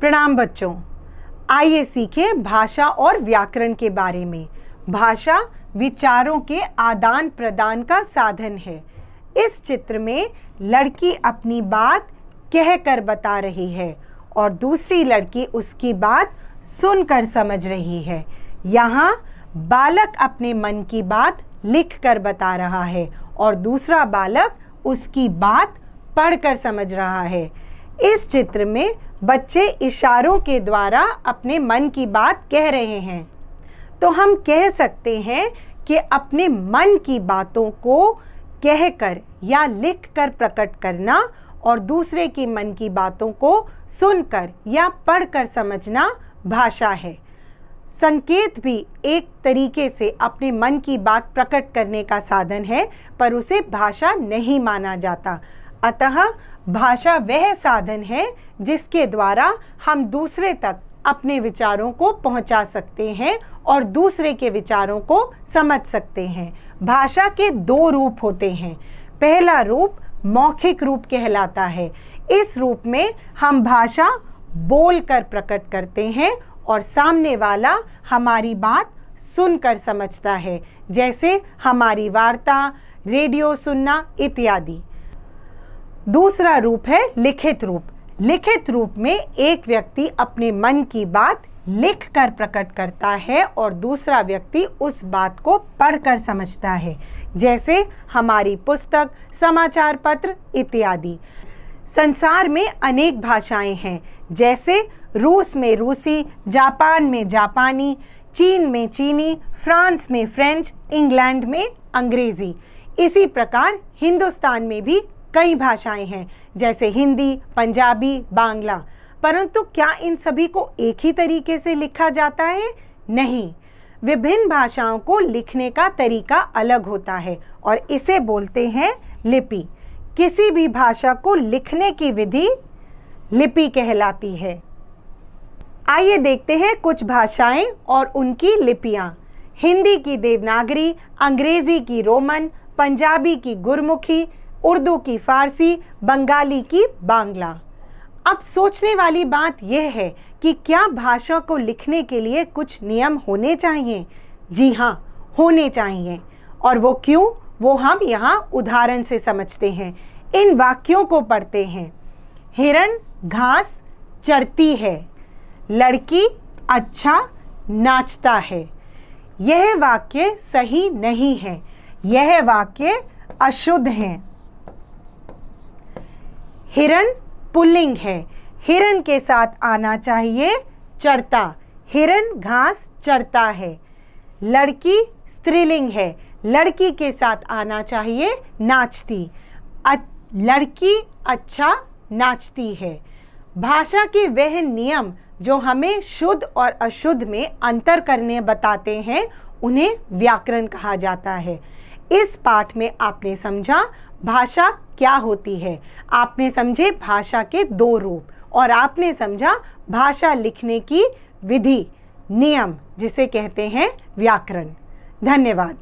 प्रणाम बच्चों। आइए सीखें भाषा और व्याकरण के बारे में। भाषा विचारों के आदान प्रदान का साधन है। इस चित्र में लड़की अपनी बात कह कर बता रही है और दूसरी लड़की उसकी बात सुनकर समझ रही है। यहाँ बालक अपने मन की बात लिख कर बता रहा है और दूसरा बालक उसकी बात पढ़कर समझ रहा है। इस चित्र में बच्चे इशारों के द्वारा अपने मन की बात कह रहे हैं। तो हम कह सकते हैं कि अपने मन की बातों को कहकर या लिख कर प्रकट करना और दूसरे की मन की बातों को सुनकर या पढ़कर समझना भाषा है। संकेत भी एक तरीके से अपने मन की बात प्रकट करने का साधन है, पर उसे भाषा नहीं माना जाता। अतः भाषा वह साधन है जिसके द्वारा हम दूसरे तक अपने विचारों को पहुँचा सकते हैं और दूसरे के विचारों को समझ सकते हैं। भाषा के दो रूप होते हैं। पहला रूप मौखिक रूप कहलाता है। इस रूप में हम भाषा बोलकर प्रकट करते हैं और सामने वाला हमारी बात सुनकर समझता है, जैसे हमारी वार्ता, रेडियो सुनना इत्यादि। दूसरा रूप है लिखित रूप। लिखित रूप में एक व्यक्ति अपने मन की बात लिख कर प्रकट करता है और दूसरा व्यक्ति उस बात को पढ़कर समझता है, जैसे हमारी पुस्तक, समाचार पत्र इत्यादि। संसार में अनेक भाषाएँ हैं, जैसे रूस में रूसी, जापान में जापानी, चीन में चीनी, फ्रांस में फ्रेंच, इंग्लैंड में अंग्रेज़ी। इसी प्रकार हिंदुस्तान में भी कई भाषाएँ हैं, जैसे हिंदी, पंजाबी, बांग्ला। परंतु क्या इन सभी को एक ही तरीके से लिखा जाता है? नहीं। विभिन्न भाषाओं को लिखने का तरीका अलग होता है और इसे बोलते हैं लिपि। किसी भी भाषा को लिखने की विधि लिपि कहलाती है। आइए देखते हैं कुछ भाषाएँ और उनकी लिपियाँ। हिंदी की देवनागरी, अंग्रेज़ी की रोमन, पंजाबी की गुरमुखी उर्दू की फारसी, बंगाली की बांग्ला। अब सोचने वाली बात यह है कि क्या भाषा को लिखने के लिए कुछ नियम होने चाहिए? जी हाँ होने चाहिए। और वो क्यों? वो हम यहाँ उदाहरण से समझते हैं। इन वाक्यों को पढ़ते हैं। हिरन घास चढ़ती है। लड़की अच्छा नाचता है। यह वाक्य सही नहीं है। यह वाक्य अशुद्ध है। हिरन पुल्लिंग है। हिरण के साथ आना चाहिए चढ़ता हिरण घास चढ़ता है। लड़की स्त्रीलिंग है। लड़की के साथ आना चाहिए नाचती। लड़की अच्छा नाचती है। भाषा के वह नियम जो हमें शुद्ध और अशुद्ध में अंतर करने बताते हैं, उन्हें व्याकरण कहा जाता है। इस पाठ में आपने समझा भाषा क्या होती है? आपने समझे भाषा के दो रूप और आपने समझा भाषा लिखने की विधि, नियम, जिसे कहते हैं व्याकरण। धन्यवाद।